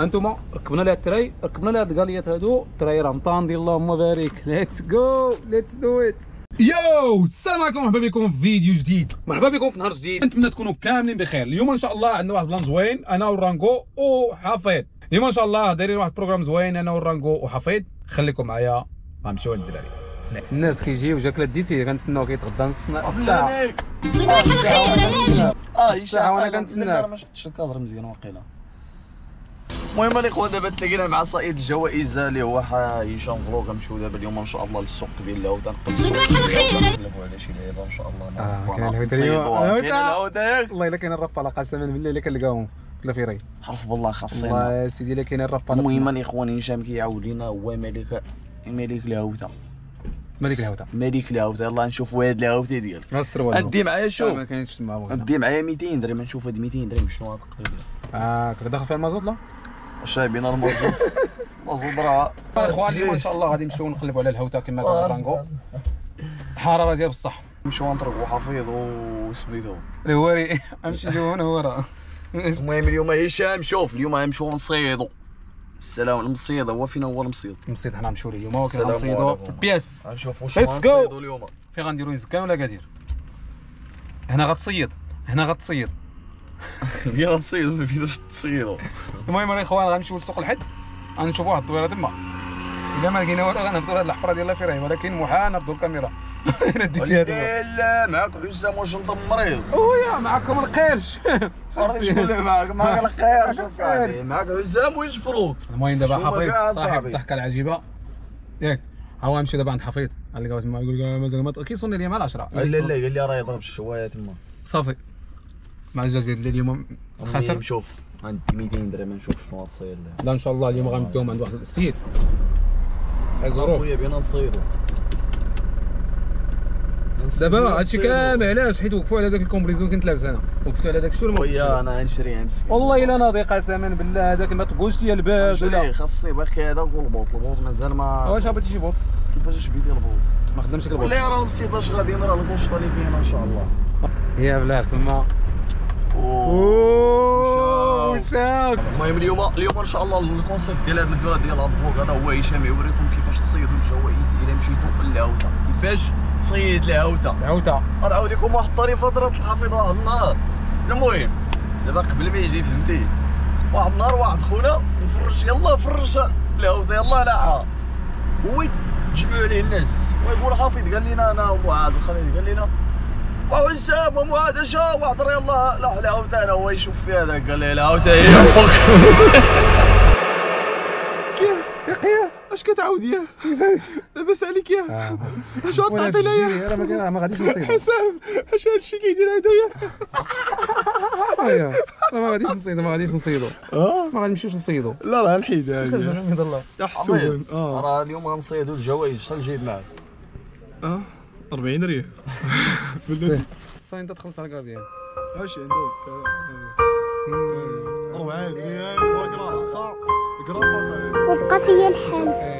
أنتم ركبنا لها التراي ركبنا لها هاد القاليات هادو التراي راه مطاندي اللهم بارك. let's go let's do it yo السلام عليكم. مرحبا بكم في فيديو جديد. مرحبا بكم في نهار جديد. نتمنى تكونوا كاملين بخير. اليوم إن شاء الله عندنا واحد plan زوين. أنا ورانكو وحفيظ اليوم إن شاء الله دايرين واحد ال programme زوين. أنا ورانكو وحفيظ خليكم معايا. غنمشيو عند الدراري. الناس كيجيو جاك لا ديتي كنتسناو كيتغدى نص الساعة. صباح الخير آه الساعة وأنا كنتسناك. أنا ما شفتش الكادر مزيان واقيلا. المهم الاخوان دابا تلاقينا مع صائد الجوائز اللي هو هشام فلوغ. غنمشيو دابا اليوم إن شاء الله للسوق ديال الهوده صباح الخير. نقلبوا على شي لعيبة إن شاء الله. آه، كاين الهوده نصيدوها. اليوم. كاين الهوده ياك. والله إلا كاين الراب على قسما بالله إلا كنلقاهم لا في ري حرف بالله خاصنا والله يا سيدي إلا كاين الراب على المهم الاخوان هشام كيعاود لينا هو ملك ملك الهوده ملك الهوده ملك الهوده يلاه نشوفوا هاد الهوده ديالك. ما أدي معايا ما شوف كاينش تما. أدي معايا 200 درهم. نشوف هاد 200 درهم شنو غتقدر دير. آه كنت داخل فيها المازوت لا؟ شايبين الموجود مظبوط راه. الاخوان اليوم ان شاء الله غادي نمشيو نقلبوا على الهوتة كما قال رانكو حرارة ديال بصح. نمشيو نطرقوا حفيظ وسميتو الهواري أمشي جوا هنا هو راه. المهم اليوم هشام شوف اليوم غنمشيو نصيدو السلام المصيد هو فين هو المصيد؟ نصيد حنا نمشيو اليوم هو السلام كنصيدو عليكم. البياس غنشوفوا Let's شنو. غنصيدو اليوم. فين غنديرو؟ نزكان ولا كادير هنا غتصيد هنا غتصيد فين غنصيدو ما فيناش تصيدو المهم الاخوان غنمشيو لسوق الحد غنشوفوا واحد الطويره تما الا ما لقينا والو غنهبطوا لهاد الحفره ديال الفراي ولكن محال نرفدوا الكاميرا أنا ديتي هذا لا معاك حسام واش انت مريض خويا معكم القرش شكون اللي معاك معاك الخير شو الخير. صاحبي معاك حسام واش فروت المهم دابا حفيظ صاحب. الضحكه العجيبه ياك ها هو نمشي دابا عند حفيظ قال تما يقول لك مازال ما كيصوني لي مع العشرة لا لا قال لي راه يضرب الشوايه تما صافي مع ديال اليوم. خسر خسر شوف عندي 200 درهم نشوف شنو غتصيد له لا إن شاء الله اليوم غنديهم عند واحد السيد. ظروف خويا بينا نصيدو دابا هادشي كامل علاش؟ حيت وقفوا على داك الكومبريزون كنت لابس أنا وقفتوا على داك الشيء خويا؟ أنا غنشري مسكين والله إلا ناضي قسما بالله هذاك ما تقولش لي الباب ولا. خاصي باقي هذا والبوط البوط. مازال ما واش عبيتي شي بوط؟ كيفاش بيدي البوط؟ ما خدمش البوط. ولا راه مسيطاش غادي نرى الكونشطه اللي كاينة إن شاء الله. يا بلاغ تما. أوه. المهم اليوم اليوم إن شاء الله الكونسيبت ديال هذا الفيديو ديال الفلوق هذا هو هشام يوريكم كيفاش تصيدوا الجوائز إلا مشيتوا للهوته كيفاش تصيد الهوته عوته غنعاود لكم واحد الطريقة طرات الحفيظ واحد النهار. المهم دابا قبل ما يجي فهمتي؟ واحد النهار واحد خونا نفرج يلا فرج الهوته يلا لاعها هو تجمعوا عليه الناس. ويقول حافظ قال لنا أنا ومعاذ الخليل قال لنا وحسام ومعاذ اش واحد راه يلا لا الهوته أنا هو يشوف في هذا قال لي الهوته هي أمك يا قيا أش كتعاود ياه لاباس عليك ياه أش غتعطي ليا راه ما- غاديش نصيدو حسام أش هادشي كيدير هدايا ايوا راه ما غاديش نصيدو ما غاديش نصيدو. ما غنمشيوش نصيدو. لا راه الحيد هادي الله. تحسبون آه. راه اليوم غنصيدوا الجوائز شحال جايب معاك. آه. 40 ريال. انت تخلص على الكارديان اش عندك 40 ريال وقرا عصا قرا وبقى فيا الحال.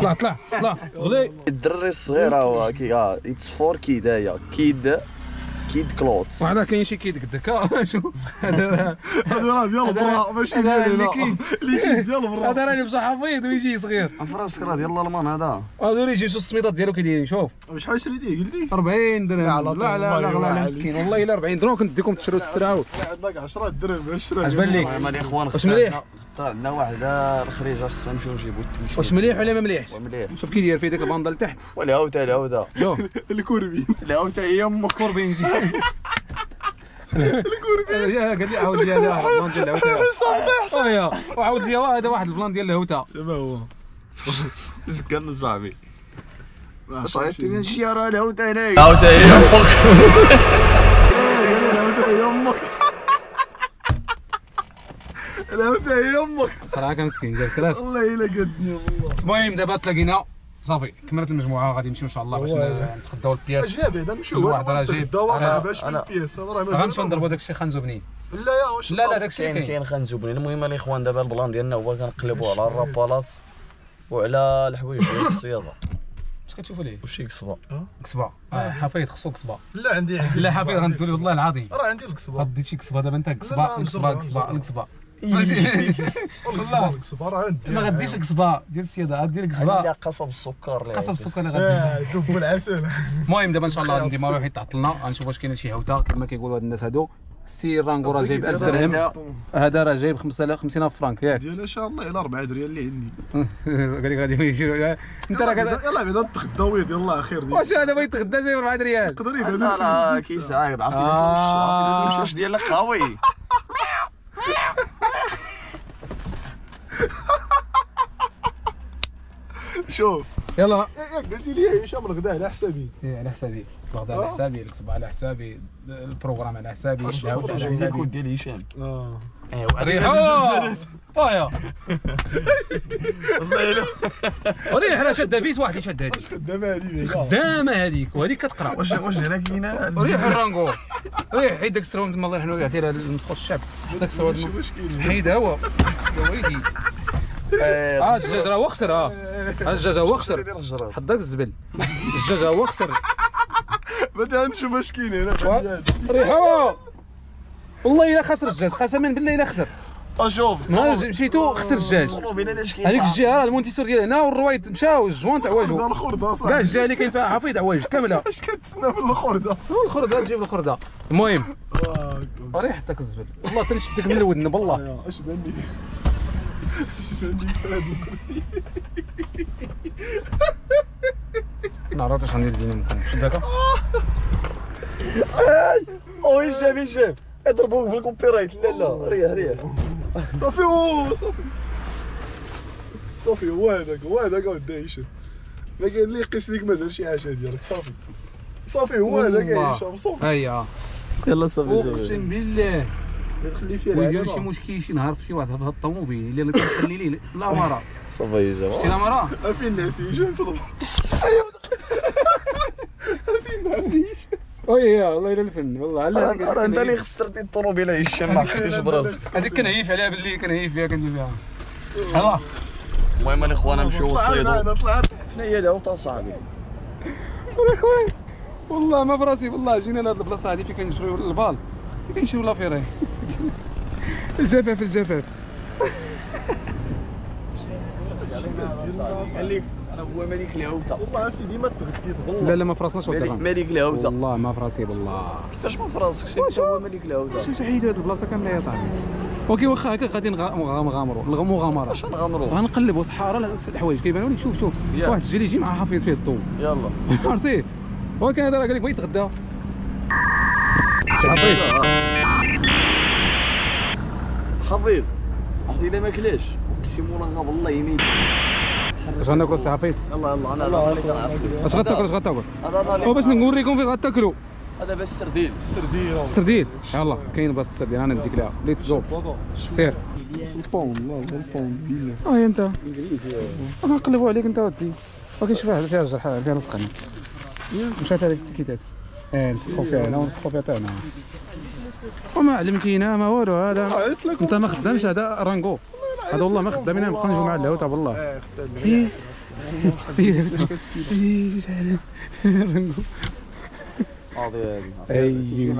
طلع طلع طلع. غلي. الدري الصغير هو كي آه اتس فور كيد هيا كيد كيد كلوت واحد راه كاين شي كيد قدك شوف هذا راه هذا راه ديال برا ماشي هذا ديالي اللي لا. اللي كاين ديال هذا برا راه اللي بصح حفيظ ويجي صغير فراسك راه ديال الالمان هذا هذا اللي يجي شوف السميطات ديالو كي دايرين شوف شحال شريتيه قلتي 40 درهم لا، لا لا، لا مسكين والله الا 40 درهم كنت ديكم تشروا السراو عندك 10 درهم 20 اش بان لك الاخوان واش مليح؟ عندنا واحدة الخريجه خصنا نمشيو نجيبو التمشي واش مليح ولا ما مليحش مليح شوف كي داير في ديك الباندا لتحت والهوته الهوته شوف الكوربين الهوته هي أمك يا قال لي عاود لي هذا البلان ديال الهوته ايوا وعاود لي هذا واحد البلان ديال الهوته شباب هو زكرنا صاحبي شي راه الهوته هنا الهوته هي أمك الهوته هي أمك الهوته هي أمك صراحة كان مسكين دار كلاس والله الا قدني والله المهم دابا تلاقينا صافي كملت المجموعة غادي نمشيو إن شاء الله باش. نتغداو البياس. اش جاب هذا نمشيو واحد راه جايب. باش البياس هذا راه مازال غنمشيو نضربوا داك الشيء خنزو بنين لا يا واش لا لا داك الشيء كاين كاين. خنزوبني المهم الاخوان دابا البلان ديالنا هو كنقلبوا على الرابالات وعلى الحوايج ديال الصيادة. اش كتشوفوا ليه وشي كسبه كسبه آه، حفيظ خصو كسبه لا عندي عندي لا عندي غندير والله العظيم. راه عندي الكسبه غدي شي كسبه دابا انت لا، كسبه لا، الكسبه والله صبر عندي ما غديش لك صباع ديال السيادة غدير لك لا قصب السكر اللي قصب السكر اللي غدير آه دب العسل المهم دابا إن شاء الله غادي ندير روحي تعطلنا غنشوف واش كاينة شي هوته كما كيقولوا هاد الناس هادو. السي رانكو راه جايب 1000 درهم. هذا راه جايب 5000 50000 فرانك ياك. ديال إن شاء الله إلى 4 دريال اللي عندي. قال لك غادي يجي. أنت راه كذا يلا بعدا نتغدى ويدي الله خير. واش هذا بغا يتغدى جايب 4 ريال؟ يقدر يبان. لا لا كيس عايد عرفتي؟ آه. عرفتي؟ المشاش ديالك قوي شوف. يلا. ياك قلتي لي هشام الغدا على حسابي. إيه، على حسابي. الغداء على حسابي الكسبه على حسابي. البروغرام على حسابي. أشوف الدعوة على حسابي. الكود ديال هشام آه. ريحة. آه. ريح راه شاده فيس واحد اللي شاد هذيك. خدامة بعدا خدامة هذيك وهذيك كتقرا واش واش هنا كاينة ريح الرانكو ريح حيد داك السروال تما الله يرحمه يعطيه لمسخوط الشعب. داك السروال حيد هو. يا ويلي آه الدجاج راه هو خسر آه. آه، الدجاج هو خسر داك الزبل. الدجاج هو خسر بعدا نشوف واش كاين هنا ريحه والله إلا خسر الدجاج قسما بالله إلا خسر. أشوف نهار مشيتو خسر الدجاج هذيك الجهة المونتيسور ديال هنا والرويد مشاو الجوان تاع الخرده كاع الجهة اللي كاين فيها حفيظ عوايج كاملة. اش كتسنى في الخردة؟ الخرده تجيب الخردة. المهم ريح داك الزبل. والله تاني شدك من الودن بالله. اش بان لي في هذا الكرسي ما عرفتش غندير دينا ممكن شد هكا أو هشام هشام اضربوك بالكوبي رايت لا لا ريح ريح صافي هو صافي صافي هو هذاك هو هذاك ودي هشام ما قال لي قيس ليك ما دار شي حاجة ديالك صافي صافي هو هذاك. هشام صافي هيا يلا صافي اقسم بالله تخلي فيها ويدير شي. مشكل شي نهار في شي واحد في هذا الطوموبيل اللي كنخلي ليه الاماره صافي شتي الاماره ما فين هشام في فين هشام وي والله إلا الفن والله. راه أنت اللي خسرتي الطوموبيل هشام ما عرفتيش براسك. هذيك كنهيف عليها باللي كنهيف بها كندير بها يلا. المهم الاخوان نمشيو نصيدو طلعنا حنا هي العوطه صاحبي. الاخوان والله ما براسي والله جينا لهاد البلاصة هادي فين كنشريو البال؟ فين كنشريو لافيري؟ الجفاف الجفاف. أنا هو ملك العوطه والله سيدي ما تغديت لا لا ما فراسناش ملك ملك العوطه والله ما فراسي بالله كيفاش ما فراسك شي هو ملك العوطه شو حيدوا هاد البلاصة كاملة يا صاحبي؟ أوكي واخا هكا غادي نغ- نغامروا المغامره فاش نغامروا غنقلبوا صحارى الحوايج كيبانوا لك شوف شوف. واحد الجيل يجي مع حافظ فيه الضو يلا. عرفتي؟ ولكن هذا راه قال لك بغيت يتغدى حفيظ. عرفتي إلا ما كلاش وكسي موراها بالله يمين اش غناكلوا سي حفيظ. يلا يلا أنا اش غتاكل اش غتاكل وباش نوريكم فين غتاكلوا هذا بس ترديل السرديره السردين يلا كاين بلاصه السردين أنا نديك لها ليتس جو سير. البون والله البون. أه هي انت غنقلبوا عليك أنت ودي. ولكن شوف هذا فيها الجرح فيها رزقنا مشات هذيك التيكيتات إيه نسقوا فيها هنا ونسقوا فيها تاعنا. وما علمتينا ما والو هذا أنت ما خدامش هذا رانكو هذا والله ما خدامين نبقى نجوا مع الهوتا بالله آه خدام إيه. إيه. إيه أي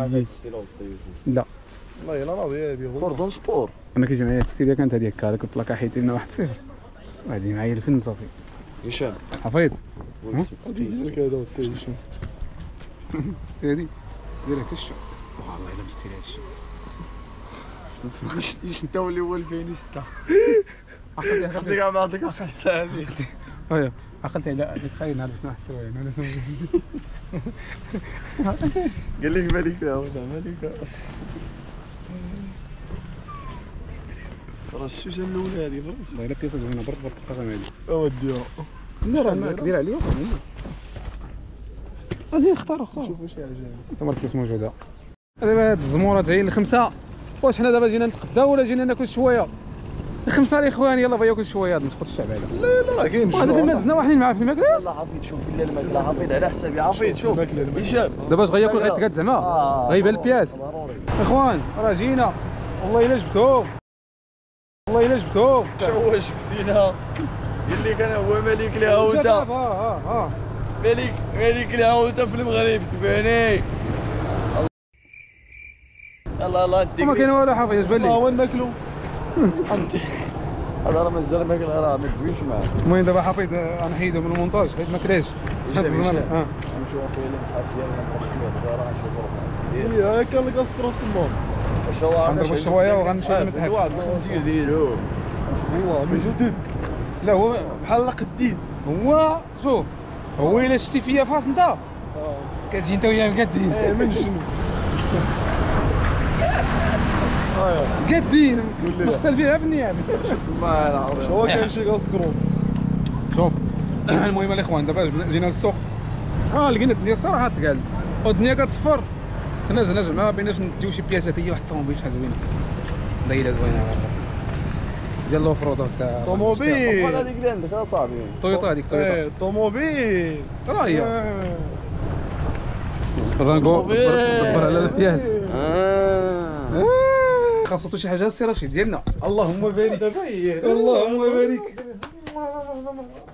لا. والله يلا راضي هذه. والله كوردون سبور. أنا كيجي معايا الستيليا كانت هذيك هكا هذيك البلاكا حيدي لنا واحد صفر. وغادي معايا الفن صافي. هشام حفيظ غادي هادي دير هكا الشا. والله الا مستيري هادشي إيش انت اللي هو 2006 عقلتي ما عندك الشخصيه هذه ايوا عقلتي على هذيك خاين نهار شنو واحد السوايع أنا اسمه قال لك ملك العوده ملك راه السوسه الاولى هذه فرنسا والله الا بياسه زوينه برك برك القسم هادي اوديها لا راه كبير عليا زين اختار اختار شوف واش عجبني انت الفلوس موجوده دابا هاد الزمورات جايين الخمسة. واش حنا دابا جينا نتغداو ولا جينا ناكل شوية؟ الخمسة الاخوان يلا بغا ياكل شوية هاد مسخوط الشعب هذا. لا لا راه كاين وهذا فين؟ مازلنا واحدين معاه في الماكله يلا حفيد شوف الا الماكله حفيد على حسابي حفيد شوف. هشام. دابا اش غياكل غيتقاد زعما؟ آه، غيبان البياس. ضروري. اخوان راه جينا. والله إلا جبتهم والله إلا جبتهم هو جبتينا؟ اللي كان هو ملك ها ملك ملك العوده في المغرب تبعني يلا يلا نديك ما كاين والو حافظ اش بان ما لي هو ناكلو أنت. هذا راه مازال ما راه ما كويش معاه المهم دابا حفيظ آه، غنحيدو من المونتاج حيت ما كلاش هاد الزمان آه. نمشيو اخويا للمتحف ديالنا نروحو فيه راه نشوفو هي كان لك اسكروت تما واش هو غنضربو الشواية وغنمشيو للمتحف واحد الخنزير ديالو هو من جديد. لا هو بحال قديد هو شوف هو إلا شتي فيا فاس أنت؟ كتجي أنت وياه مقادين إيه من الجنوب مقادين لي. مختلفين في النيابه ما نعرفش هو كان شي اسكروت شوف. المهم الاخوان دابا جينا للسوق آه لقينا الدنيا الصراحه تقال. والدنيا كتصفر. كنا زعما جماعة ما بيناش نديو شي بياسات هي واحد الطوموبيل شحال زوينة. ليله زوينة. ديال لوفرود تاع طوموبيل. هذيك اللي عندك اصاحبي تويوتا هذيك تويوتا. إيه طوموبيل. راه هي. آه. الرانكو دبر على ال pièce. خاصة شي حاجة السي رشيد ديالنا. اللهم بارك. اللهم بارك.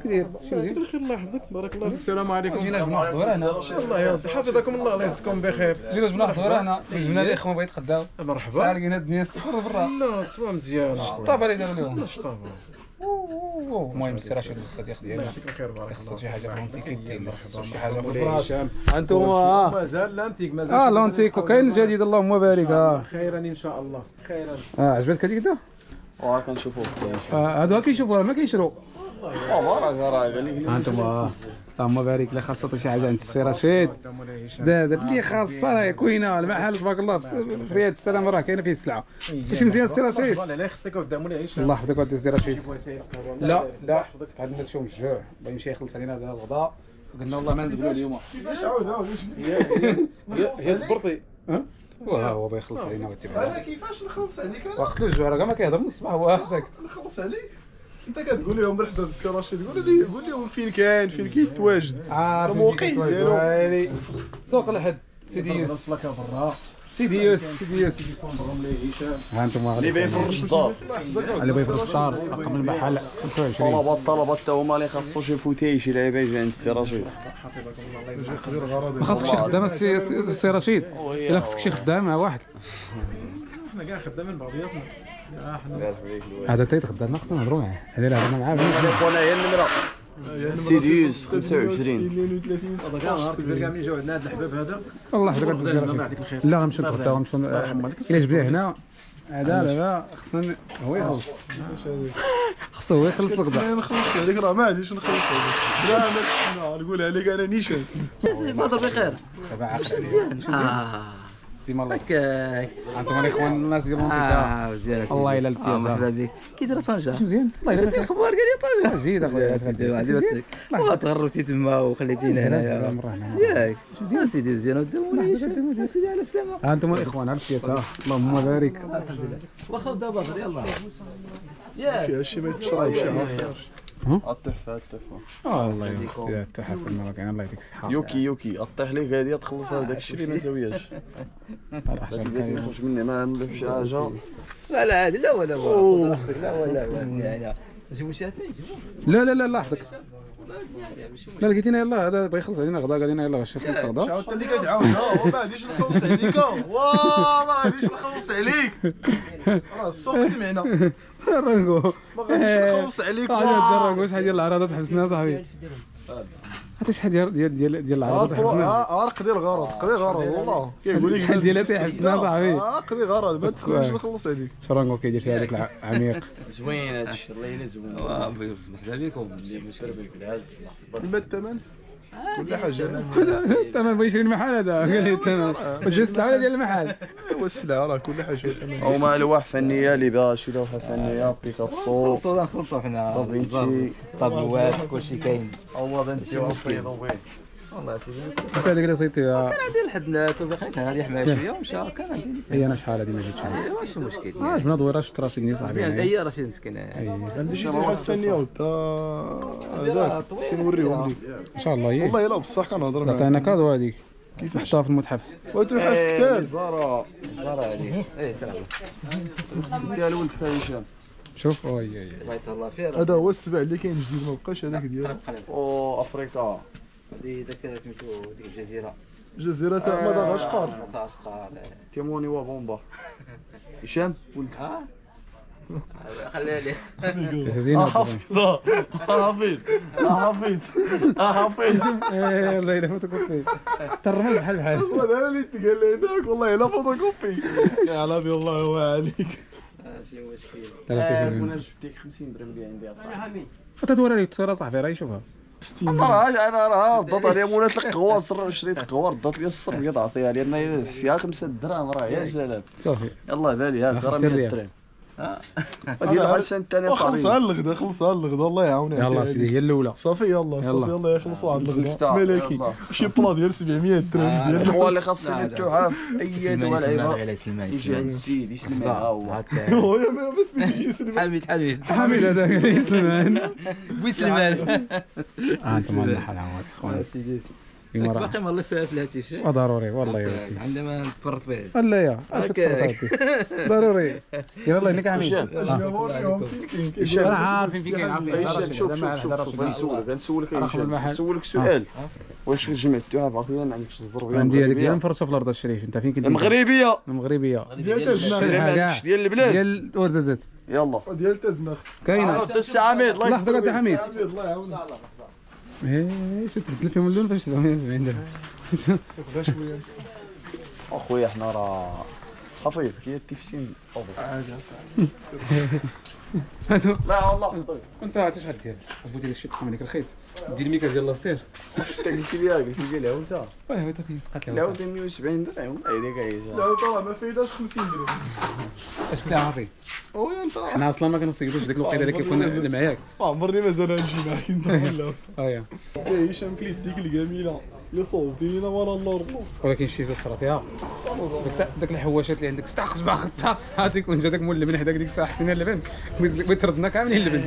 كثير شي مزيان بخير الله يحفظك. بارك الله فيك. السلام عليكم. جينا جبنا الدوره هنا الله يرضي حفظكم الله الله يجزيكم بخير. جينا جبنا الدوره هنا جبنا الاخوان بغيت يتغداو ساعة مرحبا لقينا الدنيا صفر برا. لا تبا مزيان. طاب علي دابا اليوم. المهم السي رشيد الصديق ديالنا يعطيك الخير بارك خصو شي حاجة فرونتيك ديال خصو شي حاجة في هشام أنتم مازال لانتيك مازال آه لونتيك وكاين الجديد اللهم بارك آه. خيرا إن شاء الله. خيرا. آه عجبتك هذيك دا وها كنشوفو. آه، هادو كيشوفوا راه ما كيشرو. راه راه قال لك. اللهم بارك لا خاصة شي حاجة عند السي رشيد. سداد اللي خاصة راه كوينة المحل تبارك الله في في رياض السلام راه كاينة فيه السلعة. ماشي مزيان السي رشيد؟ الله يخطيك الله يحفظك ودي السي رشيد. لا لا. هاد الناس فيهم الجوع بغا يمشي يخلص علينا هذا الغداء قلنا والله ما نزبلوا اليوم كيفاش عاود عاود هي البرطي ها هو هو بغا يخلص علينا ويتبع أنا كيفاش نخلص عليك؟ أنا وقت الجوع راه ما كيهضر من الصباح هو ساكت نخلص عليك. انت كتقول لهم مرحبا بالسي رشيد قول لي قول لهم فين كاين فين كيتواجد عارف الموقع ديالو. ديالو سوق الحد سيدي يوسف سيدي يوسف سيدي يوسف ها أنتم اللي بيفرش الدار اللي بغى يفرش الدار رقم المحل 25 طلبات طلبات حتى هما اللي خاصو شي fauteuil شي لعيبة يجي عند السي رشيد. ما خاصكش شي خدامه السي رشيد. إلا خصك شي خدام مع واحد. حنا كاع خدامين بعضياتنا. هذا تيتغدى لنا خصنا نهضروا معاه. هذا اللي هضرنا معاه. خونا هي النمرة. سيدي يوسف 25 32 كاع من جاو عندنا هاد الحباب هذا. والله حدا كنت السي الله الخير. لا غنمشيو نتغداو غنمشيو إلا جبناه هنا. هذا دابا خصنا هو يخلص خصو هو يخلص الغداء. أنا نخلص عليك راه ما عنديش نخلص عليك لا ما تسمع نقول عليك أنا نيشان. ماضر بخير. مزيان ديما الله. هكاك أنتم الاخوان الناس ديال المنطقة آه مزيان. الله يلا الفياز. آه، مرحبا بك. كي داير طنجة. مزيان؟ الله يجزاك الاخبار قال لي طنجة. جيد أخويا سيدي. عجبتك وتغربتي تما وخليتينا هنايا ياك. مزيان؟ سيدي مزيان. ودوي. سيدي على السلامة. ها أنتم الاخوان على الفياس ها اللهم بارك. واخا بدا باطل يلا. ياك شي ما يتشرب. شي التحفه آه الله يخليك التحف المراكان الله يديك الصحه يوكي يوكي اطيح ليك هادي تخلصها داك الشيء اللي ما بغيت يخرج مني ما عملو شي حاجة لا لا عادي لا ولا ولا لا ولا يعني شاتين جيبوا لا لا لا لا لا لقيتينا يلا هذا بغى يخلص علينا غدا قال لنا يلا واش يخلص غدا عاودت اللي كتعاود ها ما غاديش نخلص عليك واه ما غاديش نخلص عليك راه السوق سمعنا الرنقو ما غاديش نخلص عليك. عاد الرنقو شحال ديال العراضات حبسنا صاحبي؟ عرفتي شحال ديال ديال ديال ديال العراضات حبسنا آه قضي الغرض قضي غرض والله. كيقول لك شحال ديال حبسنا صاحبي؟ آه قضي غرض ما تسمعش نخلص عليك. شرنقو كيدير فيها هذاك العميق زوين هادشي الله يلا زوين مرحبا بكم. ما الثمن؟ كل حاجة تمام بغى يشري المحل هذا قال لي تمام وجلس العوله ديال المحل هو السلعه راه كل حاجة هما لوح فنيه اللي باغا شي لوحه فنيه بيكاسو نخلطوا حنا دافنشي طابلوات كلشي كاين هو دافنشي وصيدو بيه والله سيدي. أنت هذيك اللي صيتيها كان عندي الحدنات وبقيت كان غادي يحمل شوية ومشى كان عندي هي أنا شحال هذه ما جيتش إيه، ماشي مشكل آه جبنا دويرة شفت راسي ني صاحبي. هي رشيد مسكين عندي شي لوحه فنيه وتا هذاك سي نوريهم ليك إن شاء الله والله الا بصح كنهضر معاك عطينا كادو هذيك. نحطها في المتحف. وتحف كتاب. زارا زهر عليك إيه سلام. خصك ديها لولدك هشام شوف وي وي الله يتهلا خير هذا هو السبع اللي كاين جديد ما بقاش هذاك ديال أو أفريقيا. هذه ذاك سميتو ديك الجزيرة. جزيرة تاع مدغشقر. مساشقر تيموني وبومبا هشام ولد. ها؟ خليها لي. حافظ. حافظ. حافظ. حافظ. إيه الله يلا فوتوكوبي. ترمز بحال بحال. أنا اللي تقال لي هناك والله الا فوتوكوبي. يا على الله هو عليك. ماشي مشكل. كنا في جبتيك 50 درهم اللي عندي اصاحبي تتورى لي التصويره صاحبي راه يشوفها. أنا راه أنا راه ضات عليا مولات القهوه صر شريت قهوه ردات لي الصر بقيت عطيها لي أنا فيها 5 دراهم راه يا سلام. صافي. يلا بالي ها خمسة كرا 100 ريال. درهم ها ديال حسن الثاني خلصها صاحبي. الغدا خلصها الغدا الله يعاونك يلا سيدي هي الأولى. صافي يلا صافي يلا. يلا يخلص واحد الغدا. ملكي. شي بلا ديال 700 درهم ديال الاخوه اللي خاصهم التحف أي دواء العيبه يجي عند السيد يسلم ها هو هكا هو يا ما بس ما يجي يسلم. حميد حميد. حميد هذاك يسلمان بسلمان آه انت مال الحال عوض اخوان سيدي. باقي والله في في الهاتف ضروري والله يا ولدي. عندما تفرط به لا يا ضروري. يلا انك عميد هشام. آه. عارفين فين كاين هشام شوف شوف ما- غنسولك غنسولك هشام. نسولك سؤال. واش جمعت التحف عرفتي ما عندكش الزربية عندي هذيك ديال نفرشوا في الأرض الشريف. أنت فين كنتي المغربية. المغربية. ديال ما ديال البلاد. ديال ورزازات. يلا. ديال تزنخ كاينة. عرفت السي حميد الله حميد. حميد الله يعاونك. إيه تبدل فيهم اللون فاش 770 درهم اخويا حنا راه التفسين أوضح. عادي اصاحبي هادو لا والله. طيب. أنت اش غدير لك شي تقام عليك الخيط. دير الميكا ديال لاصير انت قلت لي قلت لي هو تاكي قالت له العود 170 درهم. هذيك هي لا ترى ما فايداش 50 درهم. اش كنت عارفي وي انت. حنا أصلا ما كنصيدوش ديك الوقيته اللي كيكون معاك عمرني مازال نجي معاك انت ولا. آه يا. يا هشام كليت ديك الجميلة. اللي صوبتينا ولا اللور. ولكن شي في الصرا فيها داك داك الحواشات اللي عندك استخرج بها خطا. هذيك وانت داك مول اللبن حداك ديك الساعة حطينا اللبن. بغيت تردنا كاملين اللبن.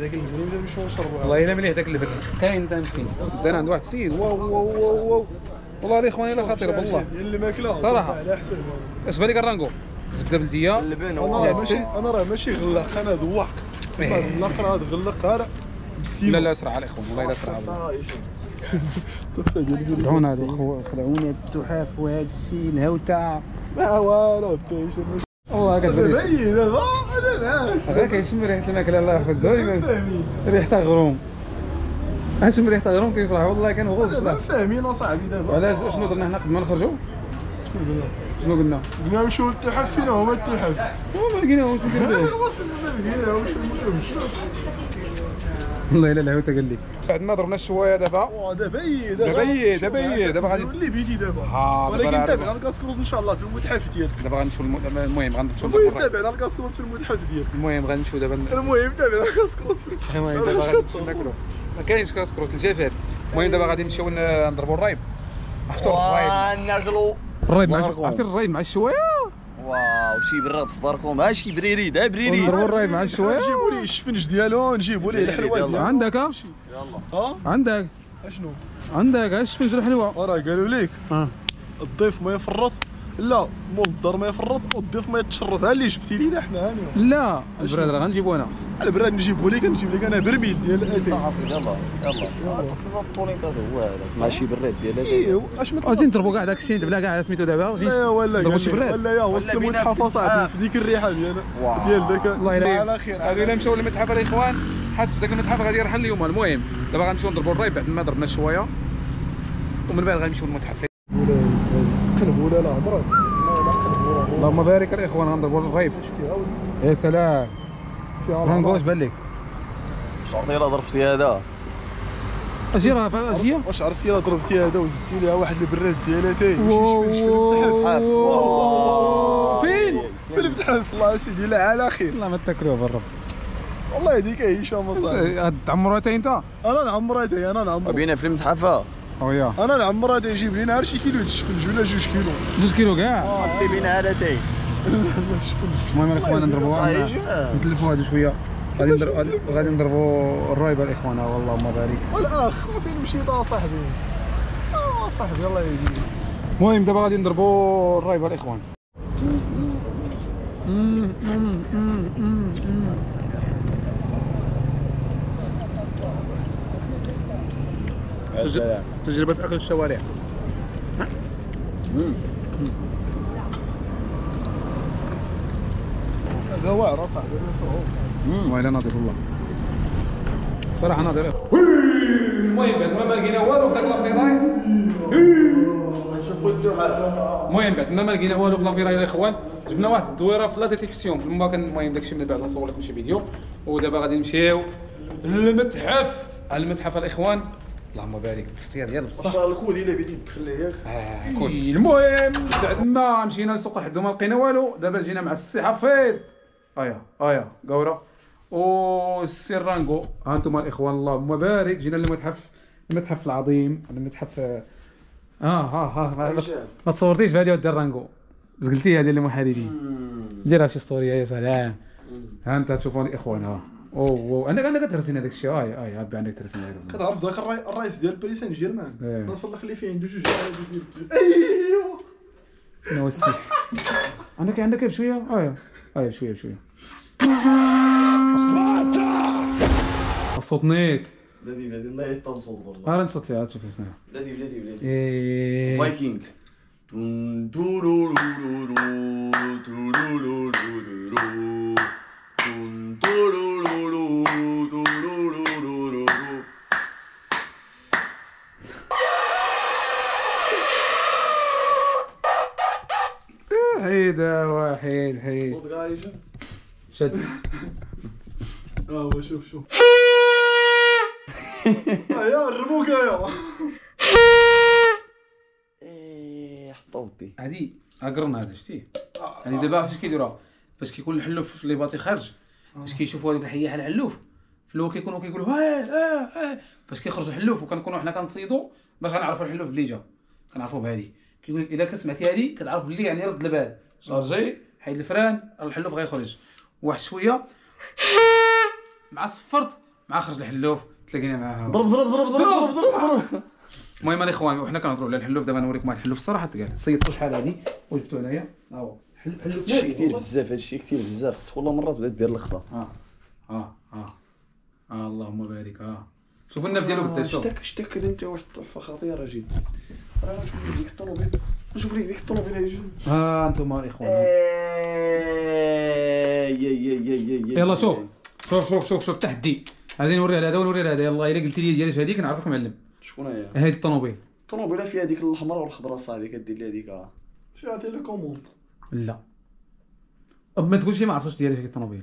ذاك اللي مش نشربوا والله إلا مليح داك اللبن. كاين انت مسكين أنا عند واحد السيد واو واو واو واو. والله الاخوان لا خطير بالله. اللي ماكلة. صراحة. على حساب اش بالك الرانكو الزبده بلدية. اللبن أنا ماشي. أنا راه ماشي غلاق أنا ذواق. إيه. غلاق راه بالسيما لا لا أسرع الاخوان والله لا أسرع ديال البنين. خدعونا التحاف وهذا الشيء الهوتة. ما والو والله كتبان باين أنا معاك غير كيشم ريحة الماكلة؟ الله يحفظ دائما ريحتها غروم. اشم ريحتها غروم؟ كيفرح والله كان غوص دابا فاهمين أصاحبي دابا وعلاش شنو درنا حنا قبل ما نخرجوا؟ شنو قلنا؟ قلنا؟ نمشيو للتحف فينا هما التحف. لقيناهوش ما وصلنا ما لقيناهوش المهم؟ والله الا الهوته قال لك بعد ما ضربنا الشوايه دابا. واه دابا دابا دابا دابا غادي اللي بيدي دابا. ها، دابا ولكن راه- تابعنا الكاسكروت إن شاء الله في المتحف ديالك. دابا غنمشيو الم- المهم غنمشيو المهم للبر. تابعنا الكاسكروت في المتحف ديالك. المهم غنمشيو دابا المهم تابعنا الكاسكروت في المهم أنا دابا كطلب؟ ناكلو. ما كاينش كاسكروت الجفاف. المهم دابا غادي نمشيو نضربوا الرايب عرفتوا؟ الرايب نغلو الرايب مع. عرفتي الرايب مع الشوايه واو شي براد في داركم ها شي بريريد ها بريريد نضربوا الرايب مع الشوايه نجيبوا ليه الشفنج ديالو نجيبوا ليه الحلوى يلا. ديالو عندك ها؟ ها؟ عندك. أشنو؟ عندك اش فين الحلوة؟ راه قالوا لك آه الضيف ما يفرط. لا الدار ما يفرط والضيف ما يتشرط ها اللي جبتي لينا حنا هاني لا البراد راه غنجيبو أنا. البراد نجيبو لك نجيب لك أنا برميل ديال الاتاي يلا يلا. تقدر الطولين كذا هو هذاك مع شي براد ديال ايوا اش ما غادي نضربوا كاع داك الشيء بلا كاع سميتو دابا غادي نضربوا شي براد. ولا يا وسط المتحف اصاحبي. في ديك الريحة ديال. ديال ذاك الله يلا على خير الا مشاو للمتحف الاخوان حسب داك المتحف غادي يرحل اليوم. المهم دابا غنمشيو نضربوا الرايب بعد ما ضربنا شوية. ومن بعد غنمشيو للمتحف. قلب ولا لا عمرات لا ولا عمرات اللهم بارك الاخوان غنضربوا عاود يا سلام. نقولش بان لك شرطي لا ضربتي هذا أجي راه أجي واش عرفتي لا ضربتي هذا وزدتي ليها واحد البراد ديالها تاي فين؟ في المتحف الله سيدي لا على خير. والله ما تاكلوه بالرب والله هذيك هشام صاحبي تعمرها أنت؟ أنا نعمرها أنا نعمر بينا في المتحف. ويا أنا نعمرها تيجيب لينا غير شي كيلو الشفنج ولا جوج كيلو. جوج كيلو كاع؟ حطي بينا هذا تاي الشفنج المهم الاخوان نضربوها صحيح. نتلفوا هادو شوية. غادي نضرب غادي نضربوا الرايب الاخوان والله ما بارك. والأخ فين مشيت صاحبي؟ آه صاحبي الله يهديك. المهم دابا غادي نضربوا الرايب الإخوان. تج- تجربة أكل الشوارع. هذا واعر ويلا ناظر والله صراحة ناظر المهم بعد ما لقينا والو في داك لافيراي نشوفوا المهم بعد ما ما لقينا والو في لافيراي الإخوان. جبنا واحد الدويرة في لا ديتيكسيون في المكان المهم داكشي من بعد نصور لكم شي فيديو. ودابا غادي نمشيو للمتحف المتحف الإخوان. اللهم بارك. التسطير ديال ان بصح شاء الله الكود إلا بديتي تدخل ياك آه، كل المهم بعد ما مشينا لسوق حدو ما لقينا والو. دابا جينا مع السي حفيظ. آيا آيا قوره والسي رانكو ها أنتم الإخوان اللهم بارك جينا للمتحف المتحف العظيم. المتحف آه ها ها ما, ما تصورتيش بهذه ودي الرانكو زقلتيها ديال المحاربين. ديرها شي ستوري يا سلام. ها انت تشوفون الاخوان ها. أوه أوه. أنا أنا كتهرس لنا داك الشيء. هاي هاي هابي عندك تهرس لنا هذاك الزمان. كتعرف ذاك الرئي- الرئيس ديال باريس سان جيرمان. إيه. ناصر الخليفي عنده جوج ايوا شنو هو السيف عندك عندك بشوية؟ آه آه بشوية بشوية. الصوت نيت. بلاتي بلاتي الله يتصل برضه ها نصوت فيها تشوف اسمها بلاتي بلاتي بلاتي إيه. فايكينغ تون تورورورورو، حيدة واحد حيد صوت يجي شد. آه هو شوف شوف. آه يا الرموكه يا. إيه حطوطي. هادي اقرن هذا شتي. يعني دابا عرفتي كيديروها فاش كيكون الحلوف في باطي خارج. فاش كيشوفوا هذيك الحيه على الحلوف. في الأول كيكونوا كيقولوا آه آه فاش كيخرج الحلوف وكنكونوا حنا كنصيدوا باش غنعرفوا الحلوف بلي جا. كنعرفوا بهذه كيقول لك إذا كسمعتي هذه كتعرف بلي يعني رد البال. شارجي. حيد الفران الحلوف غيخرج واحد شوية. مع صفرت مع خرج الحلوف تلاقينا معاها ضرب ضرب ضرب ضرب ضرب ضرب المهم الاخوان وحنا كنهضروا على الحلوف دابا نوريكم واحد الحلوف صراحة تقال صيدتو شحال هادي؟ وجبتو هنايا؟ ها هو. حل- حلوف هادشي ناري كثير. بزاف هادشي كثير بزاف. خصك والله مرات بدا دير الخضر آه آه آه آه اللهم بارك. آه شوف النف ديالو قداش شوف شتاك شتاك أنت واحد التحفه خطيرة جدا. راه نشوف لك ديك الطوموبيل نشوف لك ديك الطوموبيل هاي ها أنتم الاخوان يا يا يا يا يا يلا شوف شوف شوف شوف شوف تحدي غادي نوري هذا ونوري هذا يلا الا قلت لي ديالك هذيك نعرفك معلم شكون هي هذه الطوموبيل الطوموبيله فيها ديك الحمراء والخضراء صاحبي كدير لي هذيك آه. فيها télécommande لا ما تقولش ما عرفتش ديالك هذيك الطوموبيل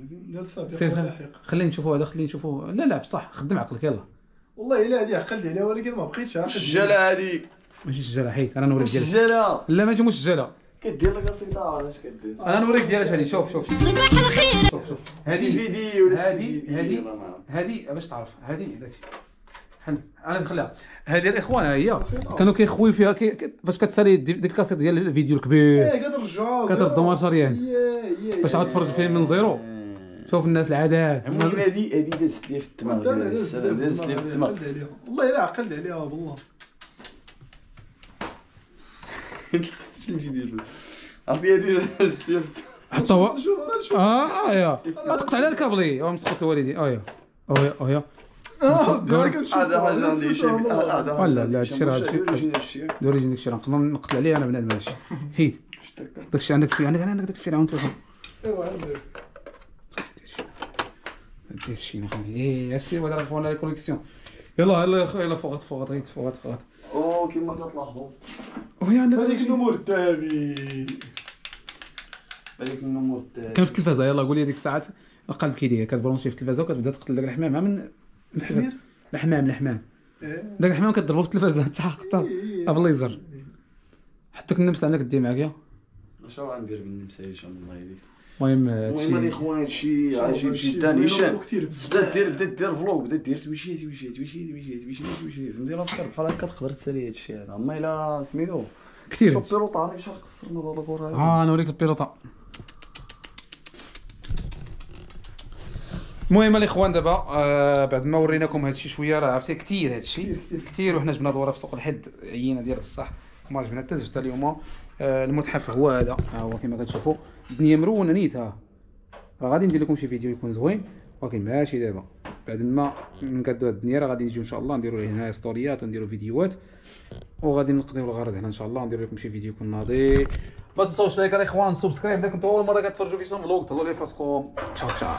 ديال سابق سير خل- ولاحق خلينا نشوفوا هذا خلينا نشوفوا لا لا بصح خدم عقلك يلا والله الا هادي عقلت عليها ولكن ما بقيتش عاقل الشجاله هذيك ماشي الشجره حيت أنا نوريك ديالك الشجاله لا ماشي مش الشجره كدير لك السيطره اش كدير؟ أنا نوريك ديالك هذه شوف شوف. صباح الخير. شوف شوف. ولا هادي- سي دي هادي. عرفت. هذه باش تعرف. هذه هذه حن أنا نخليها. هذه الإخوان ها هي. كانوا كيخويو فيها كي... فاش كتسالي دي- ديك الكاسيت ديال الفيديو الكبير. إيه كترجع كترد دمار شريان يا يا باش عاد تفرج فيلم من زيرو. شوف الناس العادات. هذه هذه دازت لي في الدماغ. دازت لي في الدماغ عقلت عليها والله إلا عقلت عليها والله. شنو نمشي ندير عرفتي هذه في حتى هو آه يا تقطع على الكابلي هو مسقط الوالدين آه يا آه يا آه يا هذا حاجة عندي نسيت شي. هذا لا، لا، هادشي راه هادشي- دوري جي داك الشيء نقدر نقتل عليه أنا بنادم هادشي حيد داك الشيء عندك فيه عندك عندك داك الشيء عاود توصل ايوا عندك هادشي الشيء نخلي إيه اسي ولا فوق لا كونيكسيون يلا يلا فوقت غيت فوقت فوقت أو كيما كتلاحظوا وهي عندك هذيك. النمور الذهبي هذيك النمور تاعي كان في التلفازة. يلا قول لي ديك الساعات القلب كيدير كتبرونشي في التلفازة وكتبدا تقتل داك الحمام. من الحمير؟ الحمام الحمام. إيه. داك الحمام كتضربو في التلفازة. تحقق بالليزر حط داك النمس عندك دي معاك يا اش راه ندير بالنمسا هشام الله يهديك المهم المهم هادشي الاخوان هادشي عجيب جدا هشام بدا دير بدا دير فلوق بدا دير تويشي تويشي تويشي تويشي تويشي تويشي فهمتي؟ راه فكر بحال هكا تقدر تسالي هادشي هذا. أما إلا سميتو كثير. شوف بيروطا عرفتي شحال قصرنا بهذا الكور هذا آه نوريك البيلوطه المهم الإخوان دابا آه بعد ما وريناكم هادشي شوية راه عرفتي كثير هادشي كثير وحنا جبنا دورة في سوق الحد. عيينا ديال بصح. وما جبنا حتى زفته اليوم. آه المتحف هو هذا. ها هو كما كتشوفوا. الدنيا مرونه نيت ها راه غادي ندير لكم شي فيديو يكون زوين. ولكن ماشي دابا. بعد ما نقادوا هاد الدنيا راه غادي نجيو إن شاء الله. نديروا هنا ستوريات ونديروا فيديوهات. وغادي نقضيو الغرض هنا إن شاء الله. ندير لكم شي فيديو يكون ناضي. ما تنساوش like الاخوان subscribe اذا كنتوا أول مرة كتفرجوا في شي vlog تهلاو لي فراسكم. تشاو تشاو.